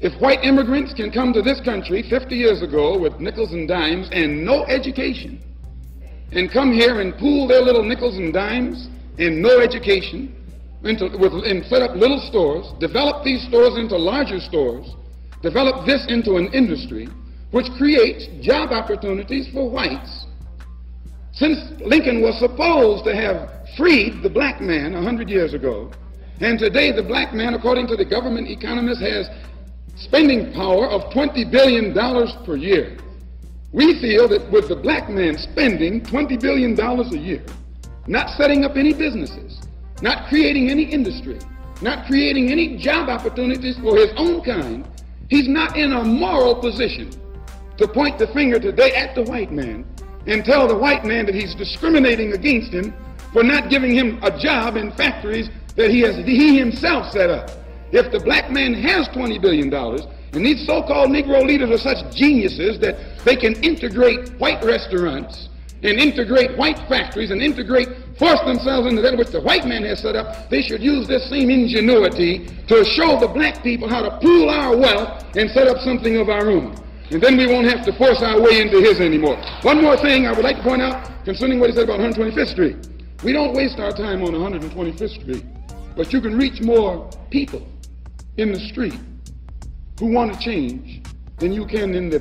If white immigrants can come to this country 50 years ago with nickels and dimes and no education, and come here and pool their little nickels and dimes and no education, into, with, and set up little stores, develop these stores into larger stores, develop this into an industry which creates job opportunities for whites. Since Lincoln was supposed to have freed the black man 100 years ago, and today the black man, according to the government economist, has spending power of $20 billion per year. We feel that with the black man spending $20 billion a year, not setting up any businesses, not creating any industry, not creating any job opportunities for his own kind, he's not in a moral position to point the finger today at the white man and tell the white man that he's discriminating against him for not giving him a job in factories that he has he himself set up. If the black man has $20 billion, and these so-called Negro leaders are such geniuses that they can integrate white restaurants and integrate white factories and integrate, force themselves into that which the white man has set up, they should use this same ingenuity to show the black people how to pool our wealth and set up something of our own. And then we won't have to force our way into his anymore. One more thing I would like to point out concerning what he said about 125th Street. We don't waste our time on 125th Street, but you can reach more people in the street who want to change than you can in the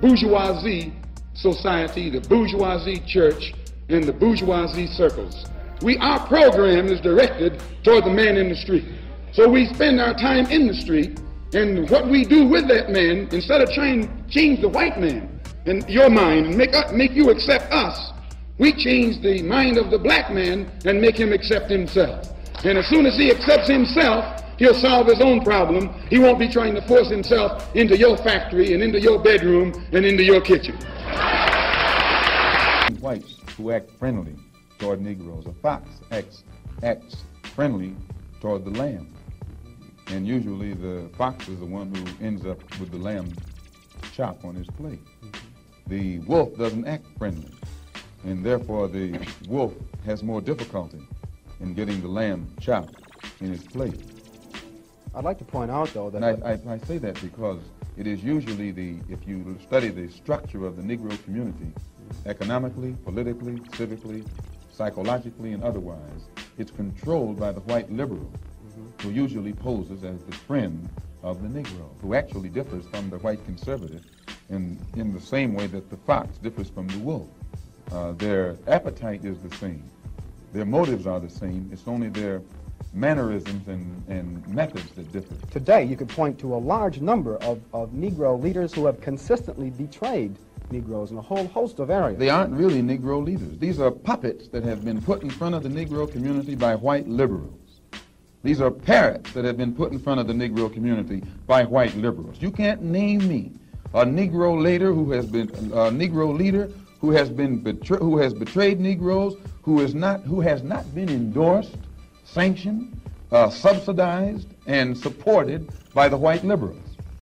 bourgeoisie society, the bourgeoisie church, and the bourgeoisie circles. We, our program is directed toward the man in the street. So we spend our time in the street, and what we do with that man, instead of trying to change the white man and your mind and make, uh, make you accept us, we change the mind of the black man and make him accept himself. And as soon as he accepts himself, He'll solve his own problem. He won't be trying to force himself into your factory and into your bedroom and into your kitchen. Whites who act friendly toward Negroes. A fox acts, acts friendly toward the lamb. And usually the fox is the one who ends up with the lamb chop on his plate. The wolf doesn't act friendly. And therefore the wolf has more difficulty in getting the lamb chopped in his plate. I'd like to point out, though, that... I, I, I, say that because it is usually the, if you study the structure of the Negro community, economically, politically, civically, psychologically, and otherwise, it's controlled by the white liberal, mm -hmm. who usually poses as the friend of the Negro, who actually differs from the white conservative in, in the same way that the fox differs from the wolf. Uh, their appetite is the same. Their motives are the same. It's only their mannerisms and, and methods that differ. Today, you could point to a large number of, of Negro leaders who have consistently betrayed Negroes in a whole host of areas. They aren't really Negro leaders. These are puppets that have been put in front of the Negro community by white liberals. These are parrots that have been put in front of the Negro community by white liberals. You can't name me a Negro leader who has been a Negro leader who has been who has betrayed Negroes, who is not who has not been endorsed sanctioned, uh, subsidized, and supported by the white liberals.